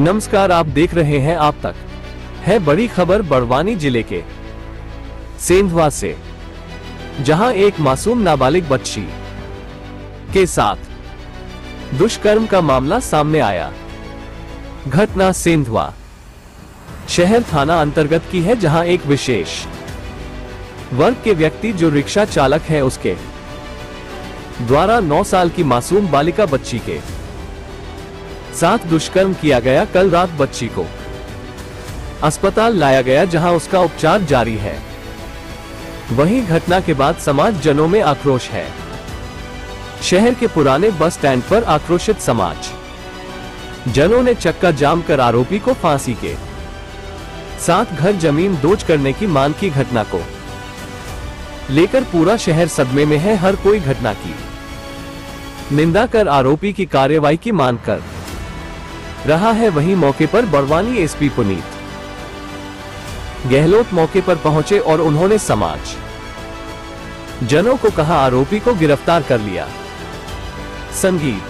नमस्कार, आप देख रहे हैं आप तक। है बड़ी खबर बड़वानी ज़िले के। सेंधवा से। जहाँ एक मासूम नाबालिग बच्ची के साथ दुष्कर्म का मामला सामने आया। घटना सेंधवा शहर थाना अंतर्गत की है, जहाँ एक विशेष वर्ग के व्यक्ति जो रिक्शा चालक है, उसके द्वारा 9 साल की मासूम बालिका बच्ची के साथ दुष्कर्म किया गया कल रात बच्ची को। अस्पताल लाया गया जहाँ उसका उपचार जारी है। वहीं घटना के बाद समाज जनों में आक्रोश है। शहर के पुराने बस स्टैंड पर आक्रोशित समाज। जनों ने चक्का जाम कर आरोपी को फांसी के। साथ घर ज़मीन दोज करने की मांग की घटना को। लेकर पूरा शहर सदमे में है हर कोई घटना की। निंदा कर आरोपी की कार्यवाही की मांग कर। रहा है वहीं मौके पर बड़वानी एसपी पुनीत। गहलोत मौके पर पहुँचे और उन्होंने समाज। जनों को कहा आरोपी को गिरफ़्तार कर लिया। संगीत।